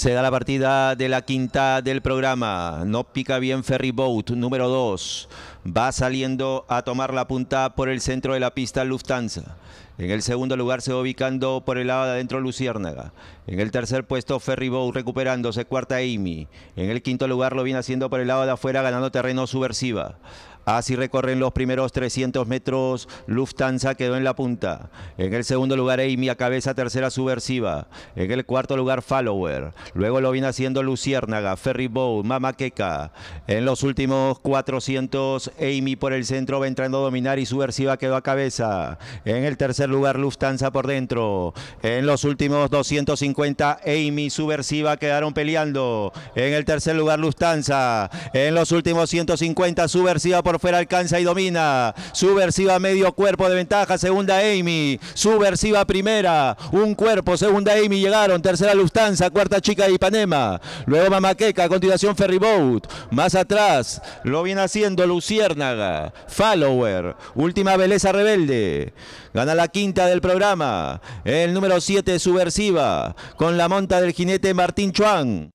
Se da la partida de la quinta del programa. No pica bien Ferry Boat, número 2. Va saliendo a tomar la punta por el centro de la pista Lufthansa. En el segundo lugar se va ubicando por el lado de adentro Luciérnaga. En el tercer puesto Ferry Boat recuperándose, cuarta Amy. En el quinto lugar lo viene haciendo por el lado de afuera ganando terreno subversiva. Así recorren los primeros 300 metros. Lufthansa quedó en la punta. En el segundo lugar, Amy a cabeza tercera subversiva. En el cuarto lugar, Follower. Luego lo viene haciendo Luciérnaga, Ferry Bow, Mama Queca. En los últimos 400, Amy por el centro va entrando a dominar y subversiva quedó a cabeza. En el tercer lugar, Lufthansa por dentro. En los últimos 250, Amy subversiva quedaron peleando. En el tercer lugar, Lufthansa. En los últimos 150, subversiva por fuera alcanza y domina. Subversiva medio cuerpo de ventaja, segunda Amy. Subversiva primera, un cuerpo, segunda Amy llegaron, tercera Lufthansa, cuarta chica de Ipanema. Luego Mamaqueca, a continuación Ferryboat. Más atrás lo viene haciendo Luciérnaga. Follower, última Beleza Rebelde. Gana la quinta del programa. El número 7 Subversiva con la monta del jinete Martín Chuan.